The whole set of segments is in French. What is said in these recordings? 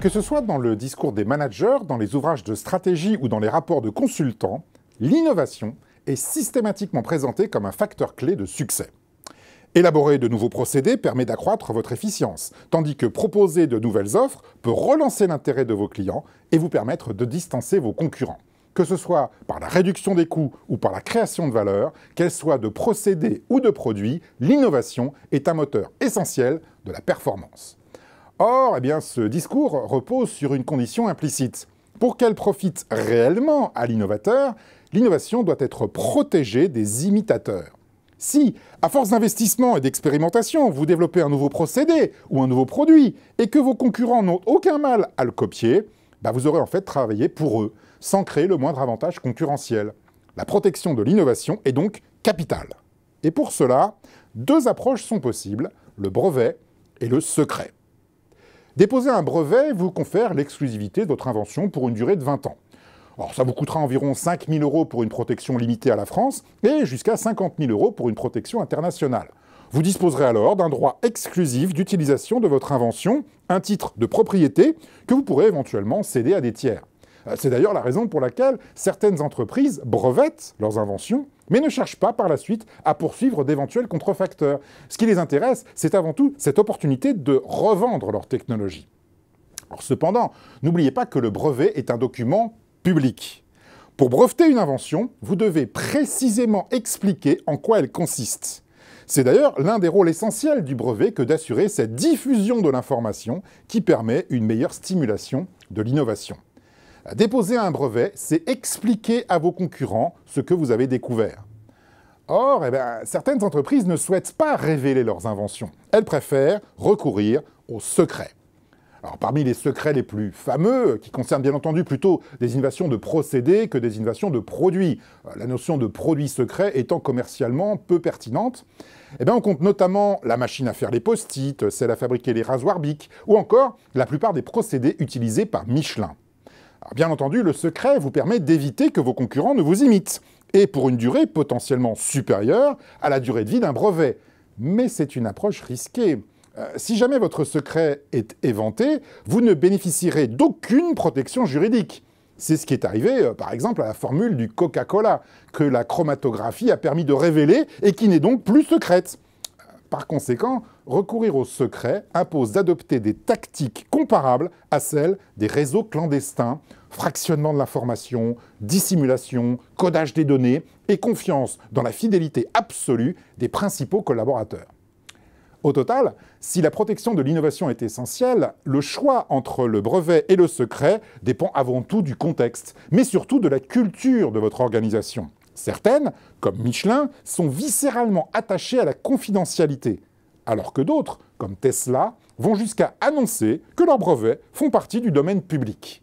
Que ce soit dans le discours des managers, dans les ouvrages de stratégie ou dans les rapports de consultants, l'innovation est systématiquement présentée comme un facteur clé de succès. Élaborer de nouveaux procédés permet d'accroître votre efficience, tandis que proposer de nouvelles offres peut relancer l'intérêt de vos clients et vous permettre de distancer vos concurrents. Que ce soit par la réduction des coûts ou par la création de valeur, qu'elle soit de procédés ou de produits, l'innovation est un moteur essentiel de la performance. Or, eh bien, ce discours repose sur une condition implicite. Pour qu'elle profite réellement à l'innovateur, l'innovation doit être protégée des imitateurs. Si, à force d'investissement et d'expérimentation, vous développez un nouveau procédé ou un nouveau produit et que vos concurrents n'ont aucun mal à le copier, bah, vous aurez en fait travaillé pour eux, sans créer le moindre avantage concurrentiel. La protection de l'innovation est donc capitale. Et pour cela, deux approches sont possibles, le brevet et le secret. Déposer un brevet vous confère l'exclusivité de votre invention pour une durée de 20 ans. Alors, ça vous coûtera environ 5 000 euros pour une protection limitée à la France et jusqu'à 50 000 euros pour une protection internationale. Vous disposerez alors d'un droit exclusif d'utilisation de votre invention, un titre de propriété que vous pourrez éventuellement céder à des tiers. Euh, c'est d'ailleurs la raison pour laquelle certaines entreprises brevettent leurs inventions, mais ne cherchent pas par la suite à poursuivre d'éventuels contrefacteurs. Ce qui les intéresse, c'est avant tout cette opportunité de revendre leur technologie. cependant, n'oubliez pas que le brevet est un document public. Pour breveter une invention, vous devez précisément expliquer en quoi elle consiste. C'est d'ailleurs l'un des rôles essentiels du brevet que d'assurer cette diffusion de l'information qui permet une meilleure stimulation de l'innovation. Déposer un brevet, c'est expliquer à vos concurrents ce que vous avez découvert. Or, eh bien, certaines entreprises ne souhaitent pas révéler leurs inventions. Elles préfèrent recourir au secret. Parmi les secrets les plus fameux, qui concernent bien entendu plutôt des innovations de procédés que des innovations de produits, euh, la notion de produit secret étant commercialement peu pertinente, eh bien, on compte notamment la machine à faire les post-it, celle à fabriquer les rasoirs Bic, ou encore la plupart des procédés utilisés par Michelin bien entendu, le secret vous permet d'éviter que vos concurrents ne vous imitent, et pour une durée potentiellement supérieure à la durée de vie d'un brevet. Mais c'est une approche risquée. Euh, si jamais votre secret est éventé, vous ne bénéficierez d'aucune protection juridique. C'est ce qui est arrivé, euh, par exemple, à la formule du Coca-Cola, que la chromatographie a permis de révéler et qui n'est donc plus secrète. Par conséquent, recourir au secret impose d'adopter des tactiques comparables à celles des réseaux clandestins, fractionnement de l'information, dissimulation, codage des données et confiance dans la fidélité absolue des principaux collaborateurs. Au total, si la protection de l'innovation est essentielle, le choix entre le brevet et le secret dépend avant tout du contexte, mais surtout de la culture de votre organisation. Certaines, comme Michelin, sont viscéralement attachées à la confidentialité, alors que d'autres, comme Tesla, vont jusqu'à annoncer que leurs brevets font partie du domaine public.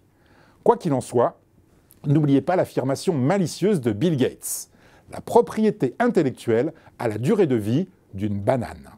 Quoi qu'il en soit, n'oubliez pas l'affirmation malicieuse de Bill Gates. La propriété intellectuelle a la durée de vie d'une banane.